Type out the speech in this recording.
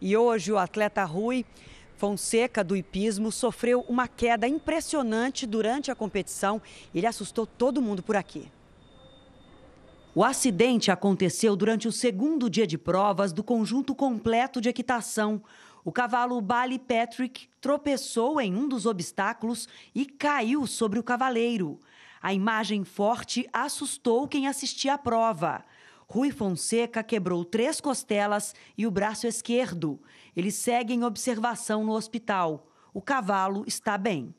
E hoje o atleta Rui Fonseca, do hipismo, sofreu uma queda impressionante durante a competição. Ele assustou todo mundo por aqui. O acidente aconteceu durante o segundo dia de provas do conjunto completo de equitação. O cavalo Bali Patrick tropeçou em um dos obstáculos e caiu sobre o cavaleiro. A imagem forte assustou quem assistia à prova. Rui Fonseca quebrou três costelas e o braço esquerdo. Ele segue em observação no hospital. O cavalo está bem.